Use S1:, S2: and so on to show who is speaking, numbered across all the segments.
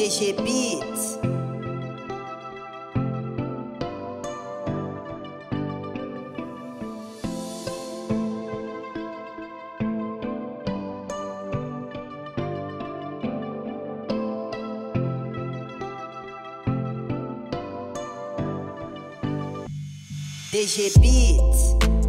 S1: DG Beats. DG Beats.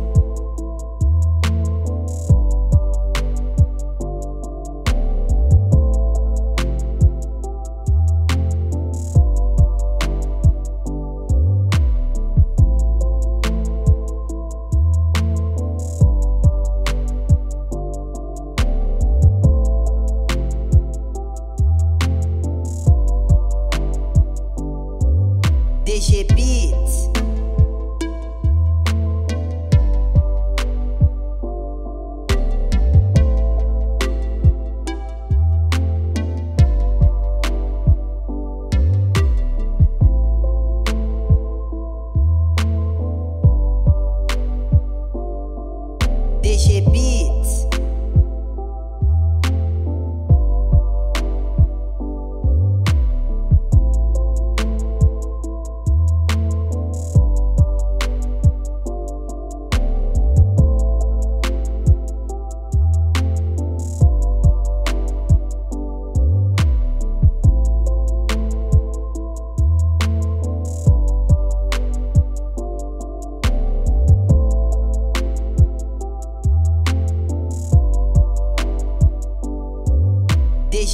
S1: DG Beats. DG Beats.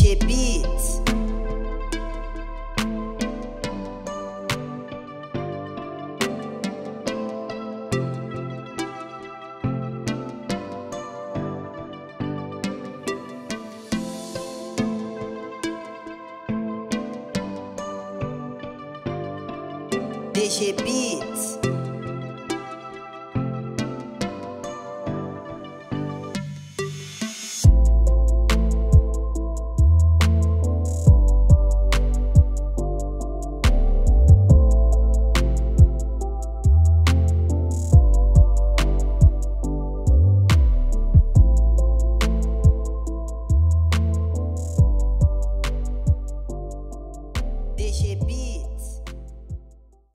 S1: DG Beats. DG Beats. this shit be